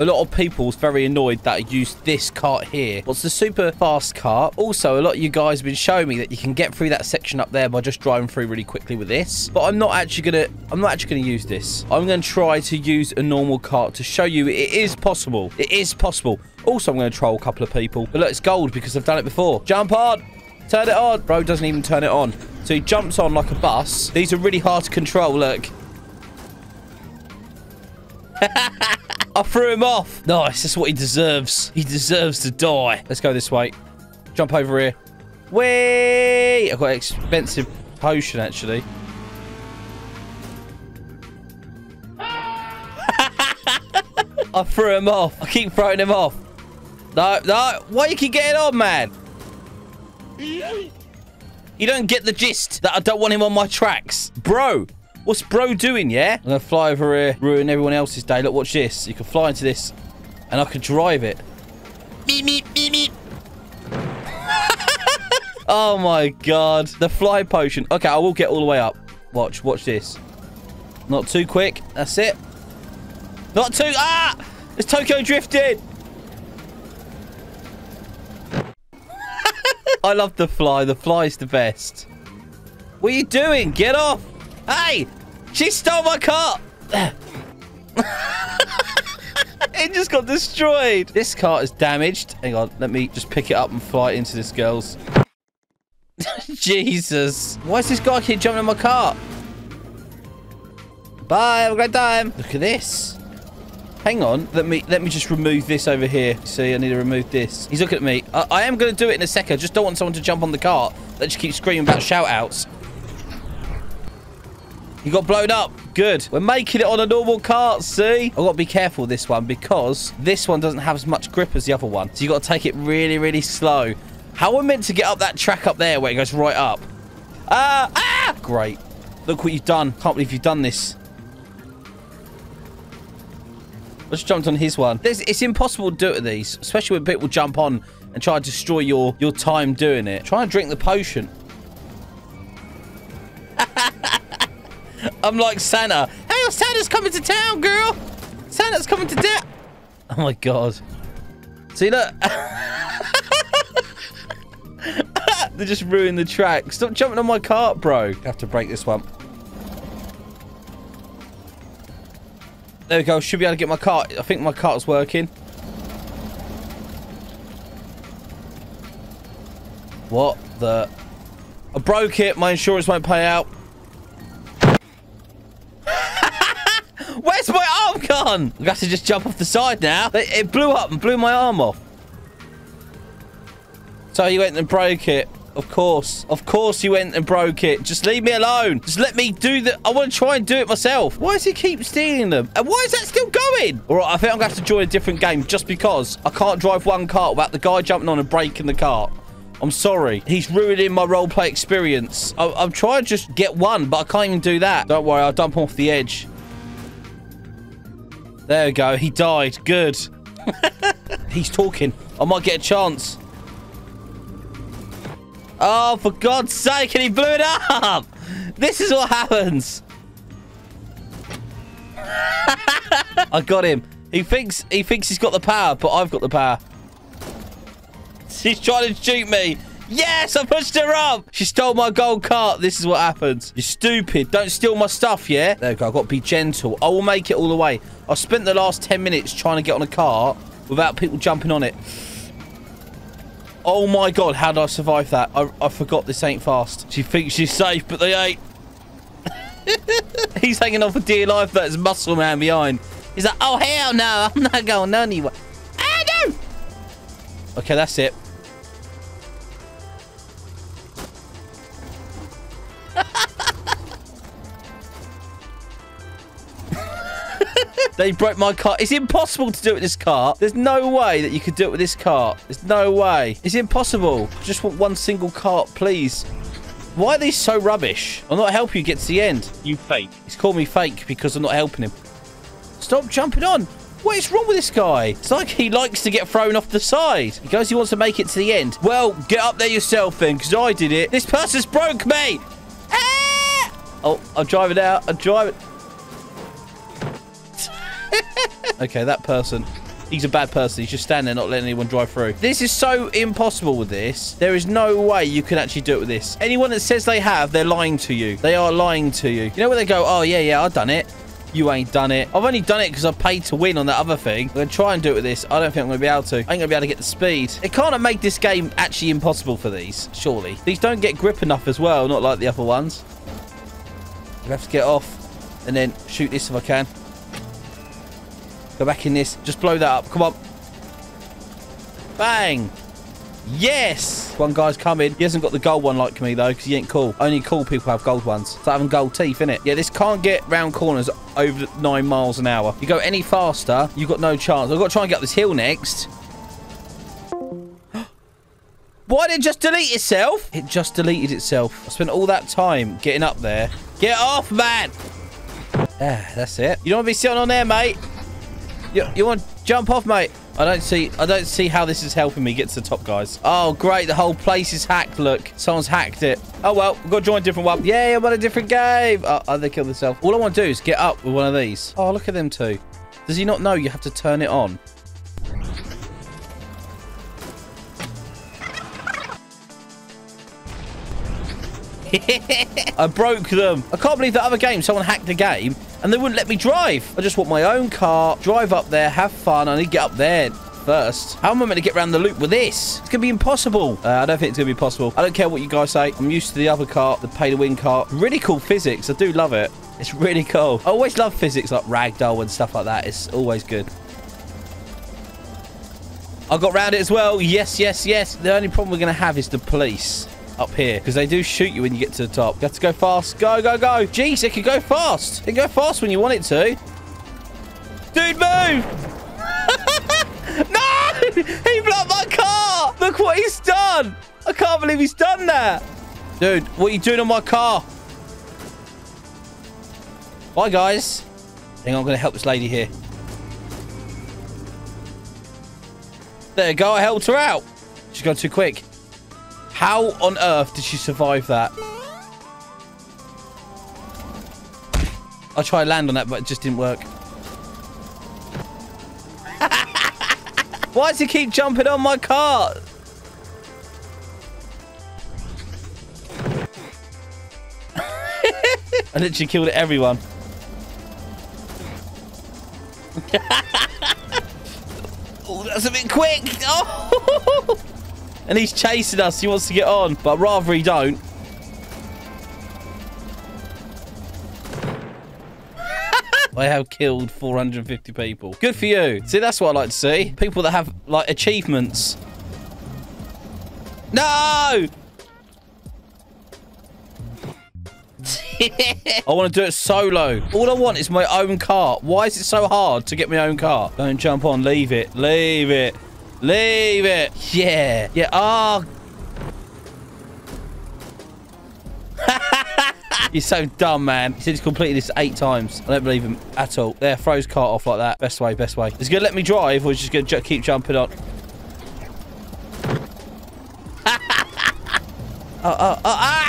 A lot of people's very annoyed that I used this cart here. What's the super fast cart? Also, a lot of you guys have been showing me that you can get through that section up there by just driving through really quickly with this. But I'm not actually gonna I'm not actually gonna use this. I'm gonna try to use a normal cart to show you it is possible. It is possible. Also, I'm gonna troll a couple of people. But look, it's gold because I've done it before. Jump on! Turn it on! Bro doesn't even turn it on. So he jumps on like a bus. These are really hard to control, look. I threw him off. Nice. That's what he deserves. He deserves to die. Let's go this way. Jump over here. Whee! I've got an expensive potion, actually. I threw him off. I keep throwing him off. No, no. Why you keep getting on, man? You don't get the gist that I don't want him on my tracks. Bro, What's bro doing, yeah? I'm going to fly over here, ruin everyone else's day. Look, watch this. You can fly into this, and I can drive it. Meep, meep, meep, meep. oh, my God. The fly potion. Okay, I will get all the way up. Watch, watch this. Not too quick. That's it. Not too... Ah! It's Tokyo drifted. I love the fly. The fly's the best. What are you doing? Get off. Hey! She stole my car! it just got destroyed. This car is damaged. Hang on, let me just pick it up and fly into this girl's. Jesus. Why does this guy keep jumping on my car? Bye, have a great time. Look at this. Hang on, let me let me just remove this over here. See, I need to remove this. He's looking at me. I, I am going to do it in a second. I just don't want someone to jump on the car that just keeps screaming about shout-outs. You got blown up. Good. We're making it on a normal cart, see? I've got to be careful this one because this one doesn't have as much grip as the other one. So you got to take it really, really slow. How are we meant to get up that track up there where it goes right up? Ah! Ah! Great. Look what you've done. Can't believe you've done this. I just jumped on his one. There's, it's impossible to do it with these, especially when people jump on and try to destroy your, your time doing it. Try and drink the potion. I'm like Santa. Hey, Santa's coming to town, girl. Santa's coming to town. Oh my god. See look. they just ruined the track. Stop jumping on my cart, bro. I have to break this one. There we go. Should be able to get my cart. I think my cart's working. What the? I broke it. My insurance won't pay out. Where's my arm gone? I have got to just jump off the side now. It blew up and blew my arm off. So you went and broke it. Of course. Of course you went and broke it. Just leave me alone. Just let me do the... I want to try and do it myself. Why does he keep stealing them? And why is that still going? All right, I think I'm going to have to join a different game just because I can't drive one cart without the guy jumping on and breaking the cart. I'm sorry. He's ruining my roleplay experience. I I'm trying to just get one, but I can't even do that. Don't worry, I'll dump him off the edge. There we go. He died. Good. He's talking. I might get a chance. Oh, for God's sake, and he blew it up! This is what happens. I got him. He thinks he thinks he's got the power, but I've got the power. She's trying to shoot me. Yes, I pushed her up. She stole my gold cart. This is what happens. You're stupid. Don't steal my stuff, yeah? There we go. I've got to be gentle. I will make it all the way. I've spent the last 10 minutes trying to get on a cart without people jumping on it. Oh my god, how did I survive that? I, I forgot this ain't fast. She thinks she's safe, but they ain't. He's hanging on for dear life. That's muscle man behind. He's like, oh hell no, I'm not going anywhere. No! Okay, that's it. They broke my car. It's impossible to do it with this car. There's no way that you could do it with this car. There's no way. It's impossible. Just want one single cart, please. Why are these so rubbish? I'm not helping you get to the end. You fake. He's called me fake because I'm not helping him. Stop jumping on. What is wrong with this guy? It's like he likes to get thrown off the side. He goes he wants to make it to the end. Well, get up there yourself then, because I did it. This person's broke me. Ah! Oh, I'm driving out. I'm driving. okay, that person. He's a bad person. He's just standing there not letting anyone drive through. This is so impossible with this. There is no way you can actually do it with this. Anyone that says they have, they're lying to you. They are lying to you. You know where they go, oh, yeah, yeah, I've done it. You ain't done it. I've only done it because I paid to win on that other thing. I'm going to try and do it with this. I don't think I'm going to be able to. I ain't going to be able to get the speed. It can't make this game actually impossible for these, surely. These don't get grip enough as well, not like the other ones. You have to get off and then shoot this if I can. Go back in this. Just blow that up. Come on. Bang. Yes! One guy's coming. He hasn't got the gold one like me, though, because he ain't cool. Only cool people have gold ones. It's like having gold teeth, innit? Yeah, this can't get round corners over 9 miles an hour. You go any faster, you've got no chance. I've got to try and get up this hill next. Why did it just delete itself? It just deleted itself. I spent all that time getting up there. Get off, man! Ah, that's it. You don't want to be sitting on there, mate? You, you want to jump off, mate? I don't see I don't see how this is helping me get to the top, guys. Oh, great. The whole place is hacked. Look, someone's hacked it. Oh, well, we've got to join a different one. Yeah, I'm on a different game. Oh, oh, they killed themselves. All I want to do is get up with one of these. Oh, look at them two. Does he not know you have to turn it on? I broke them. I can't believe the other game, someone hacked the game and they wouldn't let me drive. I just want my own car, drive up there, have fun. I need to get up there first. How am I meant to get around the loop with this? It's going to be impossible. Uh, I don't think it's going to be possible. I don't care what you guys say. I'm used to the other car, the pay-to-win car. Really cool physics. I do love it. It's really cool. I always love physics like ragdoll and stuff like that. It's always good. I got round it as well. Yes, yes, yes. The only problem we're going to have is the police up here because they do shoot you when you get to the top. You have to go fast. Go, go, go. Jeez, it can go fast. It can go fast when you want it to. Dude, move! no! He blocked my car! Look what he's done! I can't believe he's done that! Dude, what are you doing on my car? Bye, guys. I think I'm going to help this lady here. There you go. I helped her out. She's gone too quick. How on earth did she survive that? I tried to land on that, but it just didn't work. Why does he keep jumping on my car? I literally killed everyone. oh, that's a bit quick. Oh! And he's chasing us. He wants to get on, but rather he don't. I have killed 450 people. Good for you. See, that's what I like to see. People that have, like, achievements. No! I want to do it solo. All I want is my own car. Why is it so hard to get my own car? Don't jump on. Leave it. Leave it. Leave it. Yeah. Yeah. Oh. You're so dumb, man. He said he's completed this eight times. I don't believe him at all. There, throws cart off like that. Best way, best way. Is he going to let me drive or is he just going to keep jumping on? oh, oh, oh, no!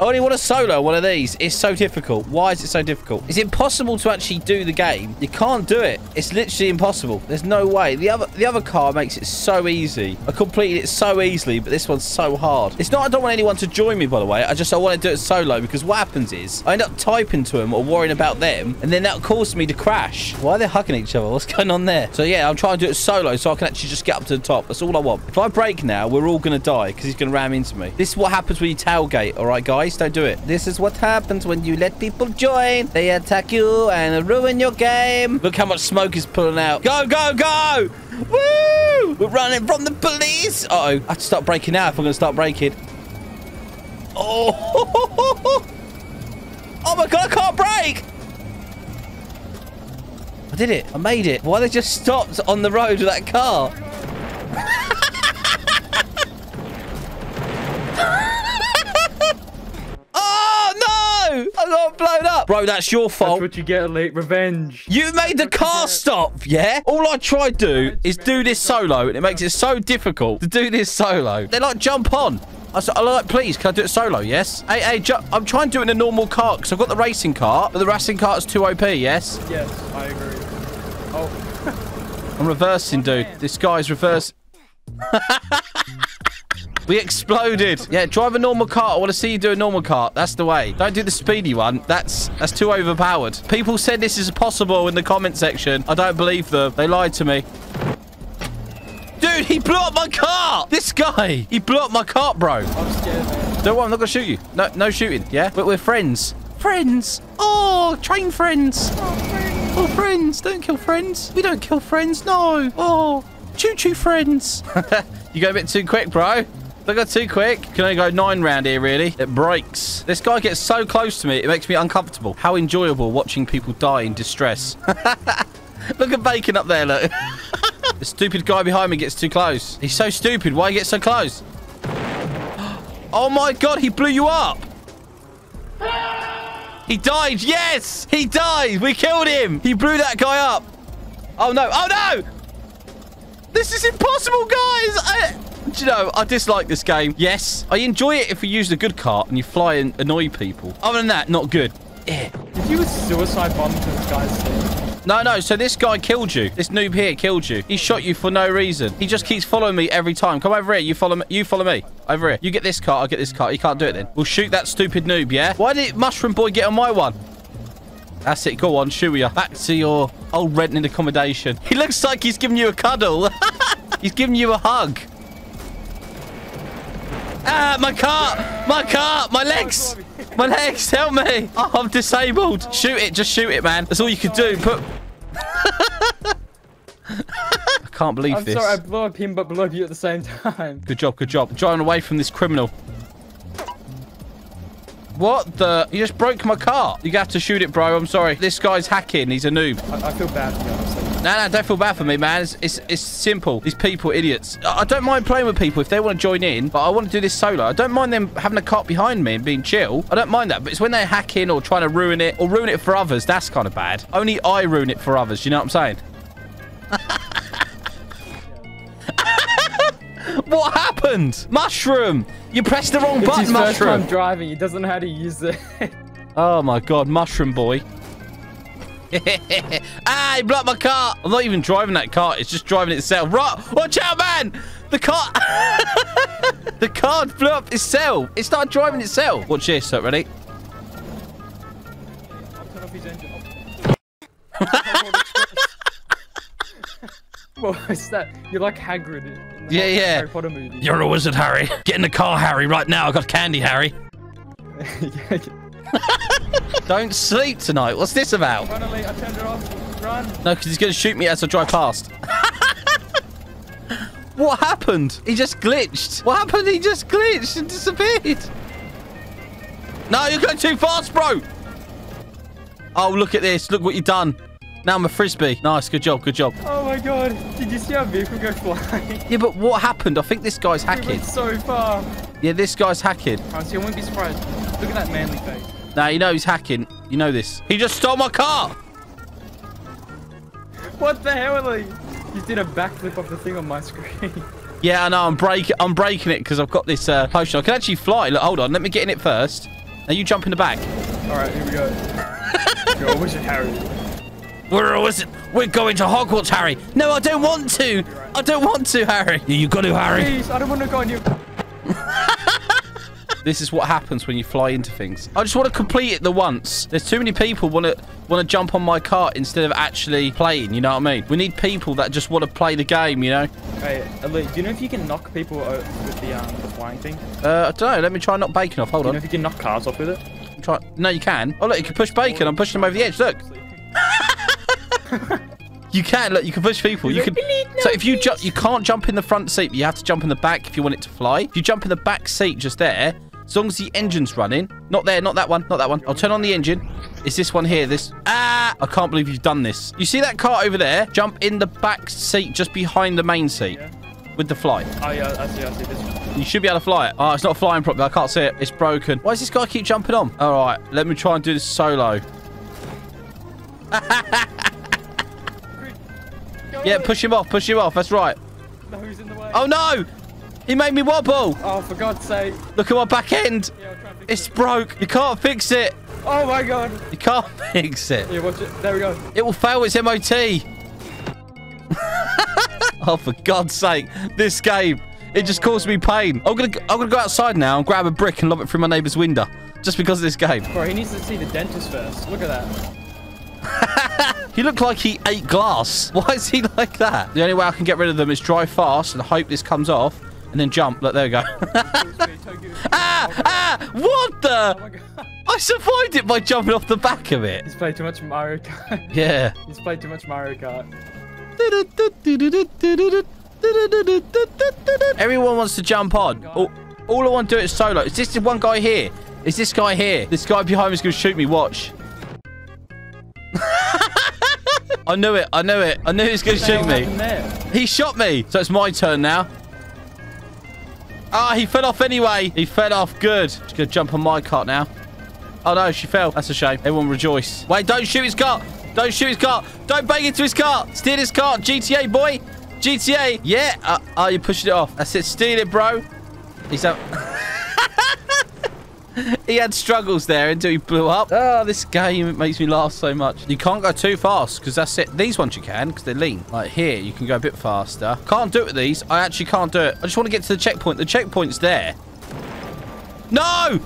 Oh, I only want a solo one of these. It's so difficult. Why is it so difficult? It's impossible to actually do the game. You can't do it. It's literally impossible. There's no way. The other the other car makes it so easy. I completed it so easily, but this one's so hard. It's not I don't want anyone to join me, by the way. I just I want to do it solo because what happens is I end up typing to them or worrying about them, and then that causes me to crash. Why are they hugging each other? What's going on there? So yeah, I'm trying to do it solo so I can actually just get up to the top. That's all I want. If I break now, we're all going to die because he's going to ram into me. This is what happens when you tailgate, all right, guys? Don't do it. This is what happens when you let people join. They attack you and ruin your game. Look how much smoke is pulling out. Go, go, go! Woo! We're running from the police. Uh oh I have to start braking now if I'm going to start braking. Oh! Oh my god, I can't brake! I did it. I made it. Why they just stopped on the road with that car? I got blown up. Bro, that's your fault. That's what you get, late revenge. You made the car stop, yeah? All I try to do is do this solo, and it makes it so difficult to do this solo. They like jump on. I said, like, please, can I do it solo, yes? Hey, hey, I'm trying to do it in a normal car, because I've got the racing car, but the racing car is too OP, yes? Yes, I agree. Oh, I'm reversing, dude. This guy's reverse. we exploded. Yeah, drive a normal car. I want to see you do a normal car. That's the way. Don't do the speedy one. That's that's too overpowered. People said this is possible in the comment section. I don't believe them. They lied to me. Dude, he blew up my car. This guy. He blew up my car, bro. I'm scared, man. Don't worry, I'm not gonna shoot you. No, no shooting. Yeah, but we're friends. Friends. Oh, train oh, friends. Oh, friends. Don't kill friends. We don't kill friends. No. Oh, choo choo friends. you go a bit too quick, bro. Don't go too quick. Can only go nine round here, really. It breaks. This guy gets so close to me, it makes me uncomfortable. How enjoyable watching people die in distress. look at Bacon up there, look. the stupid guy behind me gets too close. He's so stupid. Why get so close? Oh my god, he blew you up! He died, yes! He died! We killed him! He blew that guy up! Oh no, oh no! This is impossible, guys! I, do you know, I dislike this game. Yes, I enjoy it if you use the good cart and you fly and annoy people. Other than that, not good. Eh. Did you suicide bomb to this guy's thing? No, no, so this guy killed you. This noob here killed you. He shot you for no reason. He just keeps following me every time. Come over here. You follow me. You follow me. Over here. You get this cart. I'll get this cart. You can't do it then. We'll shoot that stupid noob, yeah? Why did Mushroom Boy get on my one? That's it. Go on. Shoot you. Back to your old renting accommodation. He looks like he's giving you a cuddle. he's giving you a hug. Ah, my cart! My cart! My legs! My legs! Help me! Oh, I'm disabled. Shoot it. Just shoot it, man. That's all you could do. Put... I can't believe this. I'm sorry, I blew up him, but blew up you at the same time. Good job, good job. Driving away from this criminal. What the? You just broke my car. You have to shoot it, bro. I'm sorry. This guy's hacking. He's a noob. I, I feel bad to be honest. No, no, don't feel bad for me, man. It's, it's, it's simple. These people, idiots. I I don't mind playing with people if they want to join in, but I want to do this solo. I don't mind them having a cart behind me and being chill. I don't mind that, but it's when they're hacking or trying to ruin it or ruin it for others. That's kind of bad. Only I ruin it for others. You know what I'm saying? what happened? Mushroom! You pressed the wrong It's button, his first Mushroom. time driving. He doesn't know how to use it. Oh my god, mushroom boy. ah, he blocked my car. I'm not even driving that car. It's just driving itself. Right, watch out, man. The car. the car blew up itself. It started driving itself. Watch this. Up, ready? I'll turn off his engine. What is that? You're like Hagrid in the Yeah, yeah. Harry Potter movie. You're a wizard, Harry. Get in the car, Harry, right now. I've got candy, Harry. Don't sleep tonight. What's this about? Finally, I turned it off. Run. No, because he's going to shoot me as I drive past. what happened? He just glitched. What happened? He just glitched and disappeared. No, you're going too fast, bro. Oh, look at this. Look what you've done. Now I'm a frisbee. Nice. Good job. Good job. Oh my god. Did you see our vehicle go flying? Yeah, but what happened? I think this guy's hacking. so far. Yeah, this guy's hacking. Honestly, I wouldn't be surprised. Look at that manly face. Now, you know he's hacking. You know this. He just stole my car. What the hell are they? You did a backflip off the thing on my screen. Yeah, I know. I'm breaking. I'm breaking it because I've got this uh, potion. I can actually fly. Look, hold on. Let me get in it first. Now you jump in the back. All right, here we go. Yo, Wizard Harry. We're always, we're going to Hogwarts, Harry. No, I don't want to. I don't want to, Harry. Yeah, you got to, Harry. Please, I don't want to go on you. This is what happens when you fly into things. I just want to complete it the once. There's too many people want to want to jump on my cart instead of actually playing. You know what I mean? We need people that just want to play the game. You know? Hey, Elite, do you know if you can knock people o- with the um the flying thing? Uh, I don't know. Let me try and knock bacon off. Hold on. Do you know if you can knock cars off with it? Try. No, you can. Oh look, you can push bacon. I'm pushing him over the edge. Look. You can look. You can push people. You can. So if you jump, you can't jump in the front seat. But you have to jump in the back if you want it to fly. If you jump in the back seat just there, as long as the engine's running. Not there. Not that one. Not that one. I'll turn on the engine. It's this one here. This. Ah! I can't believe you've done this. You see that car over there? Jump in the back seat just behind the main seat with the fly. Oh yeah, I see, I see this one. You should be able to fly it. Oh, it's not flying properly. I can't see it. It's broken. Why does this guy keep jumping on? All right, let me try and do this solo. Yeah, push him off. Push him off. That's right. No, who's in the way? Oh, no. He made me wobble. Oh, for God's sake. Look at my back end. Yeah, I'll try and fix It's broke. You can't fix it. it. Oh my God. You can't fix it. Yeah, watch it. There we go. It will fail its MOT. Oh, for God's sake. This game, it just caused me pain. I'm going to I'm gonna go outside now and grab a brick and lob it through my neighbour's window. Just because of this game. Bro, he needs to see the dentist first. Look at that. He looked like he ate glass. Why is he like that? The only way I can get rid of them is drive fast and hope this comes off and then jump. Look, there we go. ah! Ah! What the? Oh my god. I survived it by jumping off the back of it. He's played too much Mario Kart. Yeah. He's played too much Mario Kart. Everyone wants to jump on. All, all I want to do is solo. Is this the one guy here? Is this guy here? This guy behind me is going to shoot me. Watch. I knew it. I knew it. I knew he was going to shoot me. He shot me. So it's my turn now. Ah, he fell off anyway. He fell off. Good. She's going to jump on my cart now. Oh, no, she fell. That's a shame. Everyone rejoice. Wait, don't shoot his cart. Don't shoot his cart. Don't bang into his cart. Steal his cart. GTA, boy. GTA. Yeah. Uh, oh, you're pushing it off. That's it. Steal it, bro. He's up. he had struggles there until he blew up. Oh, this game makes me laugh so much. You can't go too fast because that's it. These ones you can because they're lean. Like here, you can go a bit faster. Can't do it with these. I actually can't do it. I just want to get to the checkpoint. The checkpoint's there. No!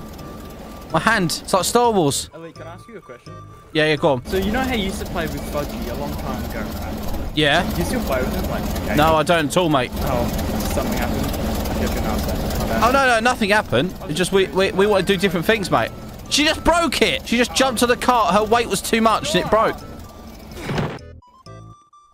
My hand. It's like Star Wars. Elite, can I ask you a question? Yeah, yeah, go on. So you know how you used to play with Fudgy a long time ago, right? Yeah. Do you still play with him? Like, okay. No, I don't at all, mate. Oh, something happened. Okay, I shouldn't ask that. My bad. Oh, no, no, nothing happened. It's just we, we, we want to do different things, mate. She just broke it. She just jumped to the cart. Her weight was too much and it broke.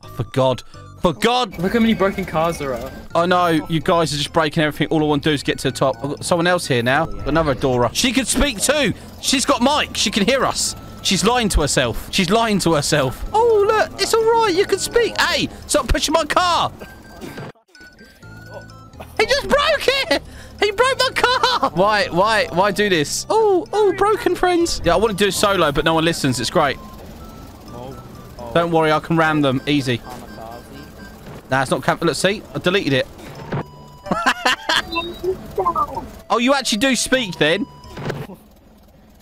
Oh, for God. For God. Look how many broken cars there are. I know you guys are just breaking everything. All I want to do is get to the top. I've got someone else here now. Another Dora. She can speak too. She's got mic. She can hear us. She's lying to herself. She's lying to herself. Oh, look. It's all right. You can speak. Hey, stop pushing my car. He just broke it. He broke my car. Why, why, why do this? Oh, oh, broken friends. Yeah, I want to do a solo, but no one listens. It's great. Don't worry, I can ram them. Easy. Nah, it's not camp. Look, see? I deleted it. oh, you actually do speak then?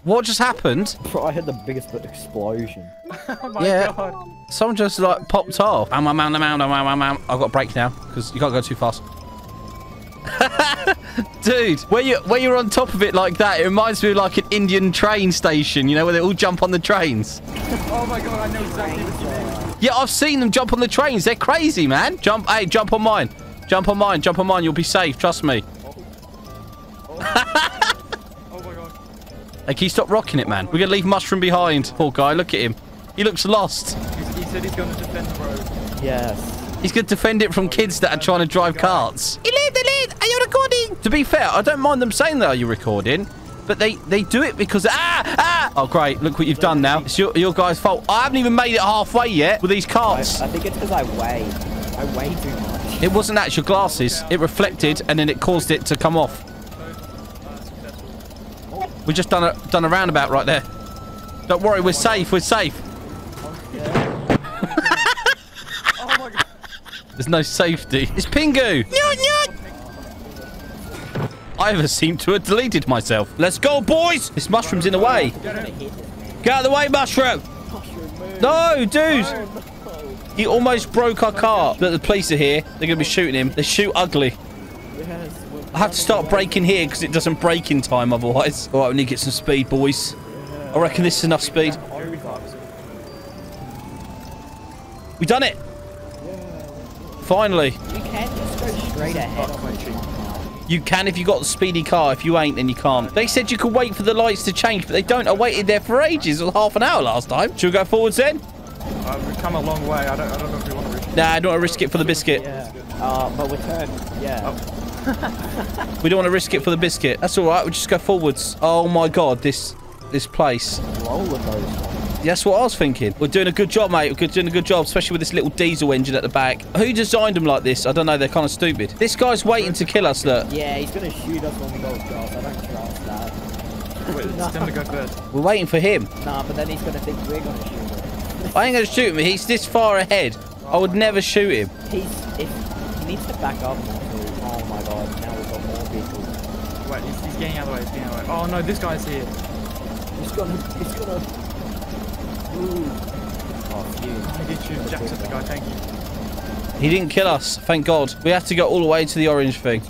What just happened? Bro, I had the biggest explosion. Oh my Yeah. god. Someone just like popped off. I'm, am, am, am, am, am, am. I've got a break now because you can't go too fast. Dude, when you when you're on top of it like that, it reminds me of like an Indian train station, you know, where they all jump on the trains. Oh my god, I know exactly what you mean. Yeah, I've seen them jump on the trains. They're crazy, man. Jump, hey, jump on mine. Jump on mine. Jump on mine. You'll be safe. Trust me. Oh my god. Hey, can you stop rocking it, man? We're going to leave Mushroom behind. Poor guy. Look at him. He looks lost. He said he's going to defend the road. Yes. He's going to defend it from kids that are trying to drive carts. Elite, Elite, are you recording? To be fair, I don't mind them saying that are you recording, but they, they do it because... Ah! Ah! Oh, great. Look what you've done now. It's your, your guy's fault. I haven't even made it halfway yet with these I, carts. I think it's because I weigh. I weigh too much. It wasn't that. It's your glasses. It reflected, and then it caused it to come off. Uh, successful. We just done a done a roundabout right there. Don't worry, we're safe. We're safe. There's no safety. It's Pingu. I ever seem to have deleted myself. Let's go, boys. This mushroom's in the way. Get out of the way, mushroom. No, dude. He almost broke our car. But the police are here. They're going to be shooting him. They shoot ugly. I have to start braking here because it doesn't break in time otherwise. All right, we need to get some speed, boys. I reckon this is enough speed. We done it. Finally. You can just go straight ahead. on the train. You can if you got the speedy car. If you ain't, then you can't. They said you could wait for the lights to change, but they don't. I waited there for ages. It was half an hour last time. Should we go forwards then? Uh, we've come a long way. I don't, I don't know if we want to risk Nah, I don't want to risk it for the biscuit. Yeah. Uh, but we're turned. Yeah. We don't want to risk it for the biscuit. That's all right. We'll just go forwards. Oh my god, this this place. Roller coaster. That's what I was thinking. We're doing a good job, mate. We're doing a good job, especially with this little diesel engine at the back. Who designed them like this? I don't know. They're kind of stupid. This guy's waiting to kill us. Look, Yeah, he's gonna shoot us when we go across. I don't trust that. it. Wait, it's them to go first. we're waiting for him. Nah, but then he's gonna think we're gonna shoot him. I ain't gonna shoot him. He's this far ahead. I would never shoot him. He's if he needs to back up Oh my god! Now we've got more people. Wait, he's, he's getting out of the way. He's getting out of the way. Oh no, this guy's here. He's gonna. He's gonna. Ooh. Oh, phew. I did shoot Jackson, the guy. Thank you. He didn't kill us. Thank God. We have to go all the way to the orange thing.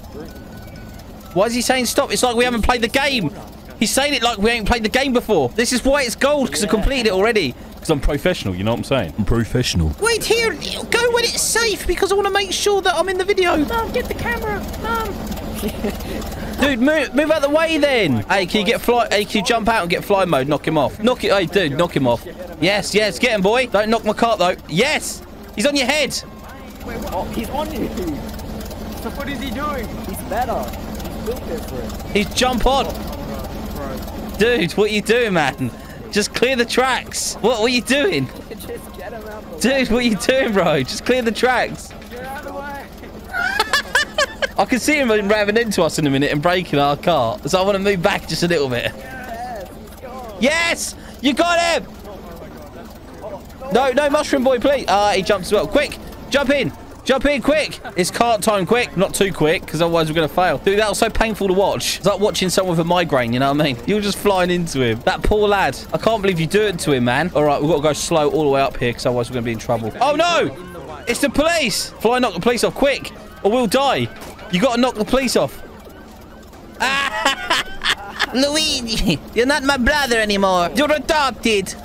Why is he saying stop? It's like we haven't played the game. He's saying it like we ain't played the game before. This is why it's gold, because I completed it already. Because I'm professional, you know what I'm saying? I'm professional. Wait here. Go when it's safe, because I want to make sure that I'm in the video. Mom, get the camera. Mom. Dude, move, move out the way then. Hey, can you get fly? Hey, can you jump out and get fly mode? Knock him off. Knock it. Hey, dude, knock him off. Yes, yes, get him, boy. Don't knock my cart though. Yes, he's on your head. Oh, he's on you. So what is he doing? He's better. He's built different. He's jump on. Oh, bro. Dude, what are you doing, man? Just clear the tracks. What, what are you doing? Just get him out Dude, what are you doing, bro? Just clear the tracks. Get out of the way. I can see him ramming into us in a minute and breaking our car. So I want to move back just a little bit. Yes. Yes! You got him! No, no, mushroom boy, please. Ah, he jumps as well. Quick, jump in. Jump in, quick. It's cart time, quick. Not too quick, because otherwise we're going to fail. Dude, that was so painful to watch. It's like watching someone with a migraine, you know what I mean? You were just flying into him. That poor lad. I can't believe you do it to him, man. All right, we've got to go slow all the way up here, because otherwise we're going to be in trouble. Oh, no! It's the police. Fly, knock the police off, quick, or we'll die. You got to knock the police off. Luigi, you're not my brother anymore. You're adopted.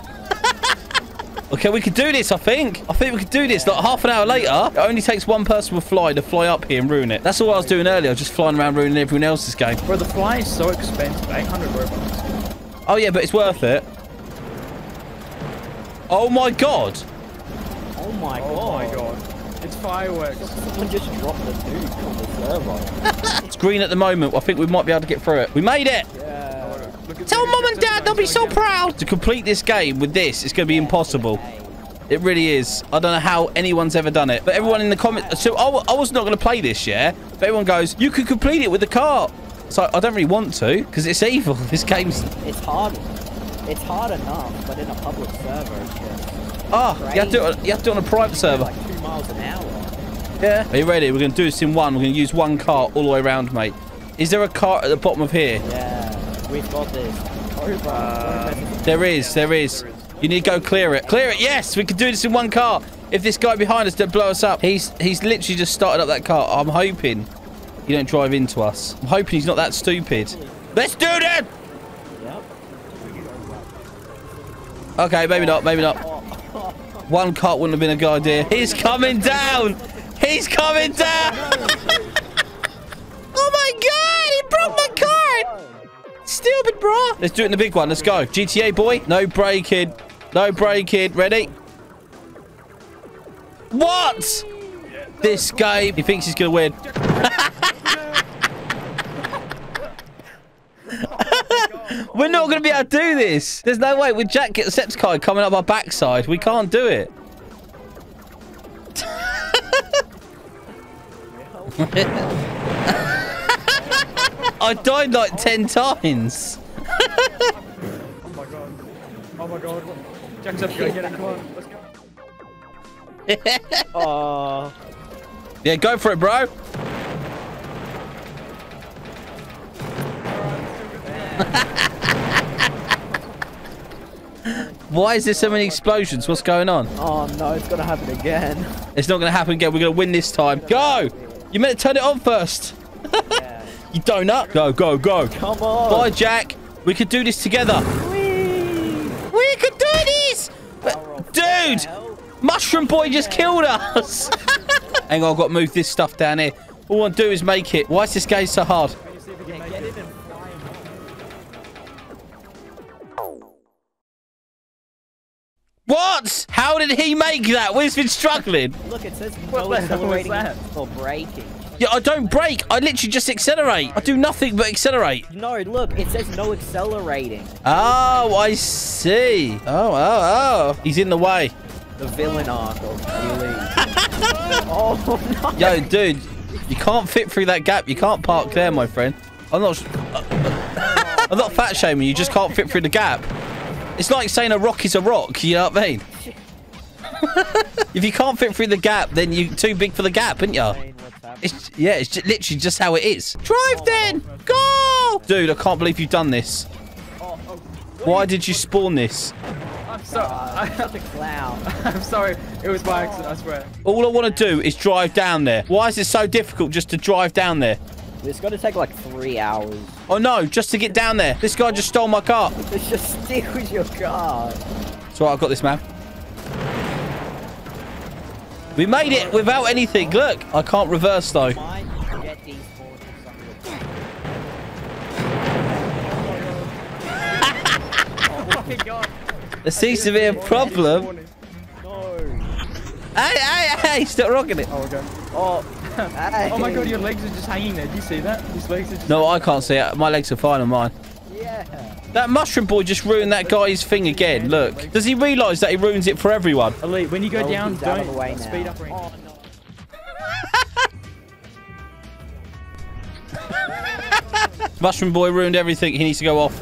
Okay, we could do this, I think. I think we could do this. Like half an hour later, it only takes one person with fly to fly up here and ruin it. That's all I was doing earlier. I was just flying around ruining everyone else's game. Bro, the fly is so expensive. 800 Robux. Oh, yeah, but it's worth it. Oh, my God. Oh my god. Oh my god. It's fireworks. Someone just dropped the nuke on the server. It's green at the moment. I think we might be able to get through it. We made it. Yeah. Tell the- mum and dad they'll be so proud. To complete this game with this, it's going to be impossible. It really is. I don't know how anyone's ever done it. But everyone in the comments... So I, I was not going to play this, yeah? But everyone goes, you could complete it with the car. So I don't really want to because it's evil. This game's... It's hard. It's hard enough, but in a public server, it's just Ah, you have, to do it, you have to do it on a private server. like two miles an hour. Yeah. Are you ready? We're going to do this in one. We're going to use one car all the way around, mate. Is there a car at the bottom of here? Yeah, we've got this. Cobra. Uh, There is. There is. You need to go clear it. Clear it. Yes, we can do this in one car. If this guy behind us don't blow us up. He's he's literally just started up that car. I'm hoping he don't drive into us. I'm hoping he's not that stupid. Let's do that. Okay, maybe not. Maybe not. One cart wouldn't have been a good idea. He's coming down. He's coming down. oh my god! He broke my cart. Stupid, bro. Let's do it in the big one. Let's go. GTA boy. No braking. No braking. Ready? What? This game. He thinks he's going to win. We're not going to be able to do this. There's no way. With Jack Decepticon coming up our backside, we can't do it. I died like 10 times. oh my god. Oh my god. Jack's up, go get it. Come on. Let's go. oh. Yeah, go for it, bro. Why is there so many explosions? What's going on? oh no, it's gonna happen again. It's not going to happen again. We're going to win this time. Go! You meant to turn it on first. yeah. You donut. Go, go, go. Come on. Bye, Jack. We could do this together. Whee! We could do this! But, Dude! Mushroom Boy just killed us! Hang on, I've got to move this stuff down here. All I want to do is make it. Why is this game so hard? What? How did he make that? We've been struggling. Look, it says What no the hell was accelerating that? or braking. Yeah, I don't brake. I literally just accelerate. I do nothing but accelerate. No, look, it says no accelerating. Oh, I see. Oh, oh, oh. He's in the way. The villain arc of Elite. oh no. Yo, dude, you can't fit through that gap. You can't park there, my friend. I'm not... I'm not fat shaming you. You just can't fit through the gap. It's like saying a rock is a rock. You know what I mean? if you can't fit through the gap, then you're too big for the gap, aren't you? It's, yeah, it's ju- literally just how it is. Drive oh, then! Oh, oh. Go! Dude, I can't believe you've done this. Oh, oh. Why did you spawn this? I'm so, I, such a clown. I'm sorry. It was by accident, I swear. All I want to do is drive down there. Why is it so difficult just to drive down there? It's gonna take like three hours. Oh no, just to get down there. This guy just stole my car. It's just steals your car. So I've got this, man. We made it without anything. Look, I can't reverse though. Mine, get these forces something. Oh my god. There seems to be a problem. No. Hey, hey, hey, stop rocking it. Oh, okay. Oh. Hey. Oh my god, your legs are just hanging there. Do you see that? His legs are just. No, I can't see it. My legs are fine on mine. Yeah. That mushroom boy just ruined that guy's thing again. Look. Does he realise that he ruins it for everyone? Elite, when you go Oh, down, don't of the now. speed up. Or Oh no. Mushroom boy ruined everything. He needs to go off.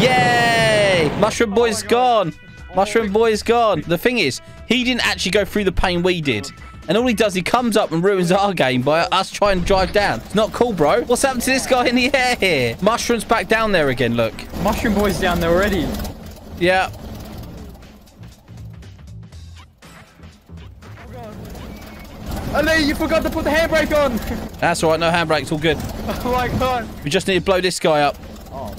Yay! Mushroom oh boy's my gone. Oh mushroom boy's gone. The thing is, he didn't actually go through the pain we did. And all he does, he comes up and ruins our game by us trying to drive down. It's not cool, bro. What's happened to this guy in the air here? Mushroom's back down there again, look. Mushroom boy's down there already. Yeah. Oh, Elite, you forgot to put the handbrake on. That's all right. No handbrakes. All good. oh my god. We just need to blow this guy up. Oh.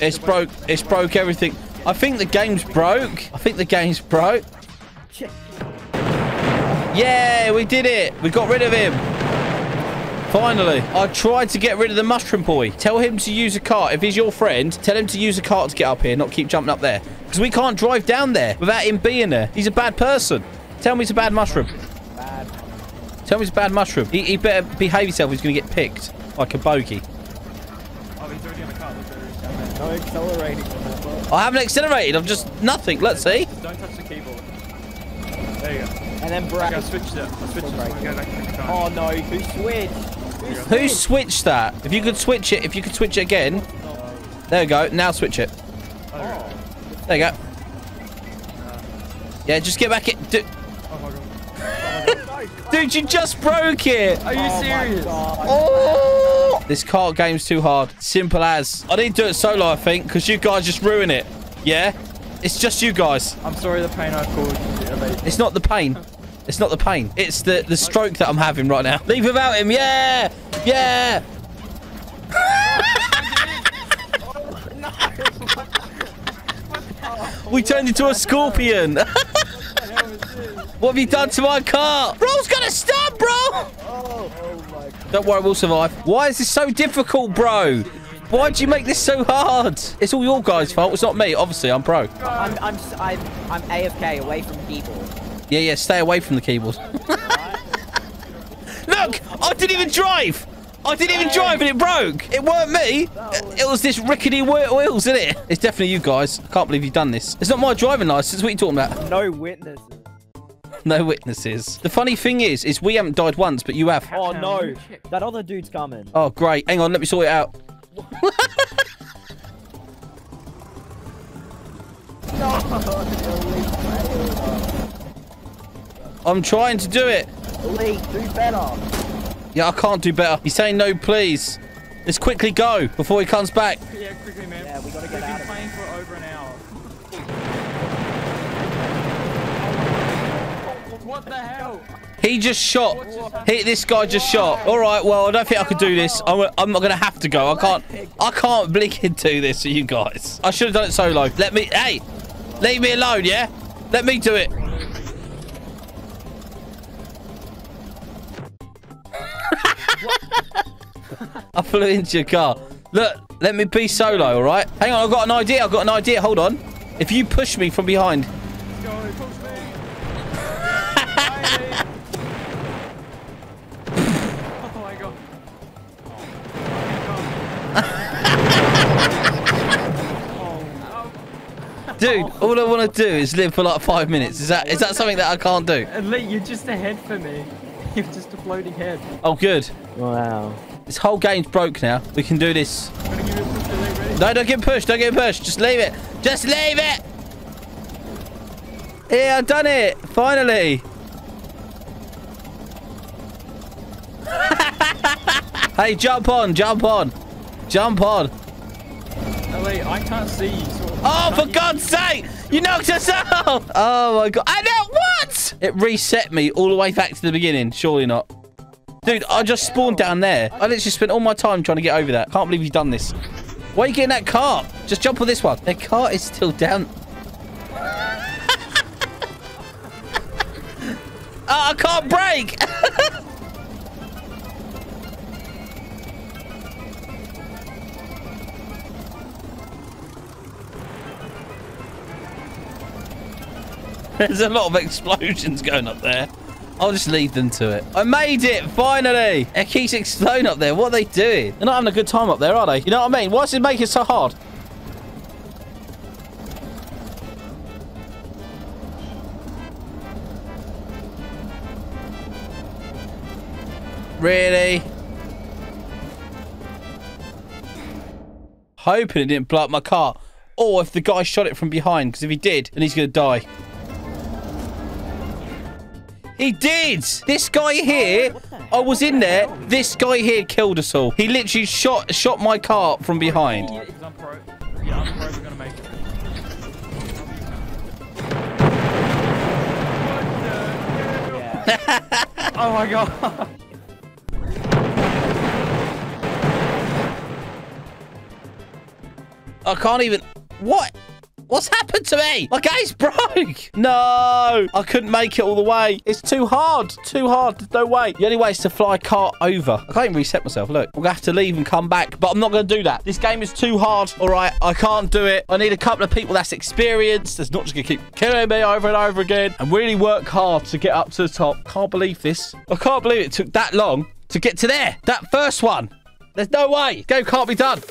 It's broke. It's broke everything. I think the game's broke. I think the game's broke. Yeah, we did it. We got rid of him. Finally. I tried to get rid of the mushroom boy. Tell him to use a cart. If he's your friend, tell him to use a cart to get up here, not keep jumping up there. Because we can't drive down there without him being there. He's a bad person. Tell me he's a bad mushroom. Bad. Tell me he's a bad mushroom. He, he better behave himself. He's going to get picked like a bogey. Oh, he's already on the car. Look, he's down there. No accelerating, remember? I haven't accelerated. I'm just nothing. Let's see. Don't touch the keyboard. There you go. And then Okay, I switched it. I switched it. Go back to the. Oh no, who switched? Who Who switched that? If you could switch it, if you could switch it again. There we go. Now switch it. Oh. oh. There you go. Yeah, just get back it. Dude, Oh my god. dude you just broke it. Are you Oh serious? Oh! This cart game's too hard. Simple as. I need to do it solo, I think, because you guys just ruin it. Yeah? It's just you guys. I'm sorry the pain I caused you, It's not the pain. It's not the pain. It's the, the stroke that I'm having right now. Leave without him. Yeah! Yeah! we turned into a scorpion. what have you done to my car? Bro's gonna stop, bro! Oh, oh my god. Don't worry, we'll survive. Why is this so difficult, bro? Why'd you make this so hard? It's all your guys' fault. It's not me. Obviously, I'm pro. I'm, I'm, s- I'm, I'm AFK away from keyboard. Yeah, yeah, stay away from the keyboard. Look! I didn't even drive! I didn't even drive and it broke! It weren't me! It was this rickety whe- wheels, isn't it? It's definitely you guys. I can't believe you've done this. It's not my driving license. What are you talking about? No witnesses. No witnesses. The funny thing is, is we haven't died once, but you have. Oh no, that other dude's coming. Oh, great. Hang on, let me sort it out. I'm trying to do it. Elite, do better. Yeah, I can't do better. He's saying no, please. Let's quickly go before he comes back. Yeah, quickly, man. Yeah, we gotta We've get out of playing for over an hour. What the hell? He just shot. He, this guy just shot. All right, well, I don't think I could do this. I'm, I'm not going to have to go. I can't. I can't blink into this for you guys. I should have done it solo. Let me. Hey, leave me alone, yeah? Let me do it. I flew into your car. Look, let me be solo, all right? Hang on, I've got an idea. I've got an idea. Hold on. If you push me from behind, dude, oh. all I want to do is live for like five minutes. Is that is that something that I can't do? Elite, you're just a head for me. You're just a floating head. Oh, good. Wow. This whole game's broke now. We can do this. I'm gonna give you a push, Elite, ready? No, don't get pushed. Don't get pushed. Just leave it. Just leave it. Yeah, I've done it. Finally. hey, jump on. Jump on. Jump on. Oh wait, I can't see. Sort of. Oh, for God's sake! You knocked us out! Oh my God! I know what? It reset me all the way back to the beginning. Surely not. Dude, I just spawned down there. I literally spent all my time trying to get over that. Can't believe you've done this. Why are you getting that cart? Just jump on this one. The cart is still down. oh, I can't brake! There's a lot of explosions going up there. I'll just leave them to it. I made it, finally! It keeps exploding up there. What are they doing? They're not having a good time up there, are they? You know what I mean? Why does it make it so hard? Really? Hoping it didn't blow up my car. Or if the guy shot it from behind, because if he did, then he's going to die. He did! This guy here, what I was in there. This guy here killed us all. He literally shot shot my car from behind. Yeah, 'cause I'm pro. Yeah, I'm pro. We're gonna make it. Yeah. Oh my god. I can't even... What? What's happened to me? My game's broke. No, I couldn't make it all the way. It's too hard. Too hard. No way. The only way is to fly a car over. I can't even reset myself. Look, I'm going to have to leave and come back, but I'm not going to do that. This game is too hard. All right, I can't do it. I need a couple of people that's experienced. That's not just going to keep killing me over and over again and really work hard to get up to the top. Can't believe this. I can't believe it took that long to get to there. That first one. There's no way. Game can't be done.